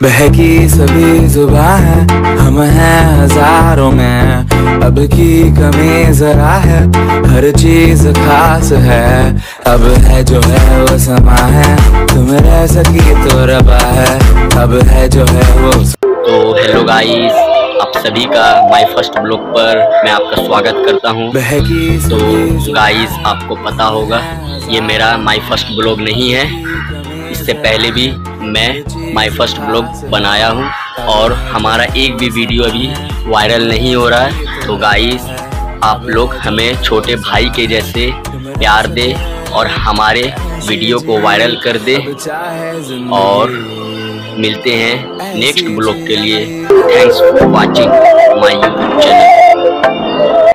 बहकी सभी जुबा है हम हैं हज़ारों में। अब की कमी जरा है हर चीज़ खास है। अब है जो है वो समा है तुम रह सकी तो रबा है। अब है जो है वो तो हेलो गाइस आप सभी का माय फ़र्स्ट ब्लॉग पर मैं आपका स्वागत करता हूँ। बहकी तो गाइस आपको पता होगा ये मेरा माय फ़र्स्ट ब्लॉग नहीं है। इससे पहले भी मैं माय फ़र्स्ट ब्लॉग बनाया हूँ और हमारा एक भी वीडियो अभी वायरल नहीं हो रहा है। तो गाइस आप लोग हमें छोटे भाई के जैसे प्यार दे और हमारे वीडियो को वायरल कर दे और मिलते हैं नेक्स्ट ब्लॉग के लिए। Thanks for watching my